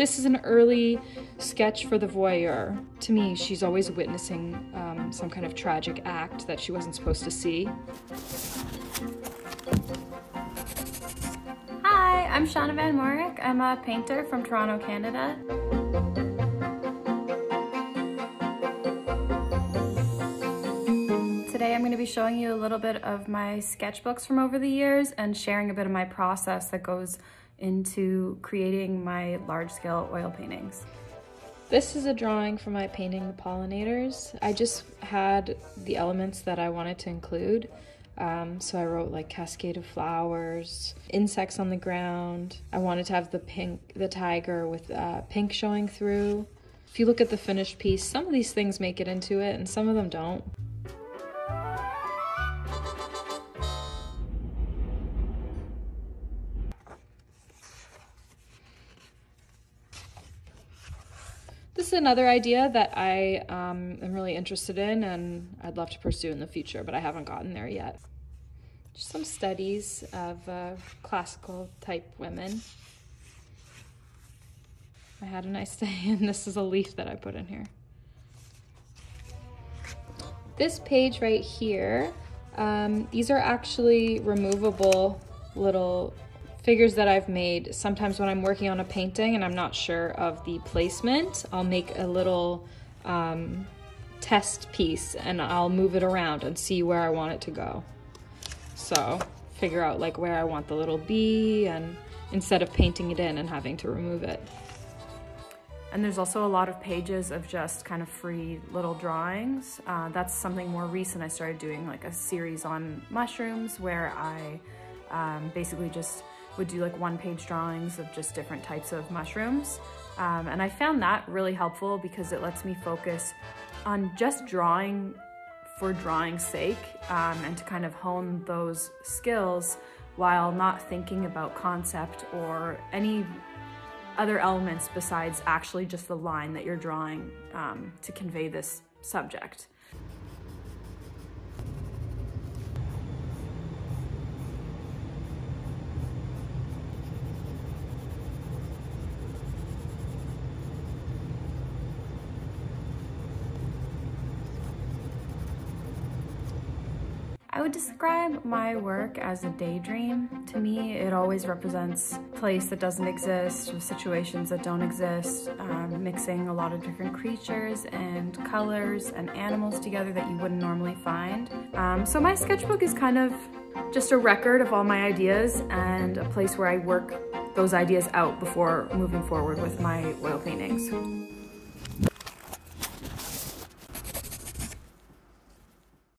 This is an early sketch for the voyeur. To me, she's always witnessing um, some kind of tragic act that she wasn't supposed to see. Hi, I'm Shanna Van Maurik. I'm a painter from Toronto, Canada. Today I'm going to be showing you a little bit of my sketchbooks from over the years and sharing a bit of my process that goes into creating my large-scale oil paintings. This is a drawing for my painting the pollinators. I just had the elements that I wanted to include. Um, so I wrote like cascade of flowers, insects on the ground. I wanted to have the pink, the tiger with uh, pink showing through. If you look at the finished piece, some of these things make it into it and some of them don't. Is another idea that I um, am really interested in and I'd love to pursue in the future, but I haven't gotten there yet. Just some studies of uh, classical type women. I had a nice day and this is a leaf that I put in here. This page right here, um, these are actually removable little figures that I've made, sometimes when I'm working on a painting and I'm not sure of the placement, I'll make a little um, test piece and I'll move it around and see where I want it to go. So figure out like where I want the little bee and instead of painting it in and having to remove it. And there's also a lot of pages of just kind of free little drawings. Uh, that's something more recent. I started doing like a series on mushrooms where I um, basically just would do like one page drawings of just different types of mushrooms. Um, and I found that really helpful because it lets me focus on just drawing for drawing's sake um, and to kind of hone those skills while not thinking about concept or any other elements besides actually just the line that you're drawing um, to convey this subject. I would describe my work as a daydream. To me, it always represents a place that doesn't exist, situations that don't exist, um, mixing a lot of different creatures and colors and animals together that you wouldn't normally find. Um, so my sketchbook is kind of just a record of all my ideas and a place where I work those ideas out before moving forward with my oil paintings.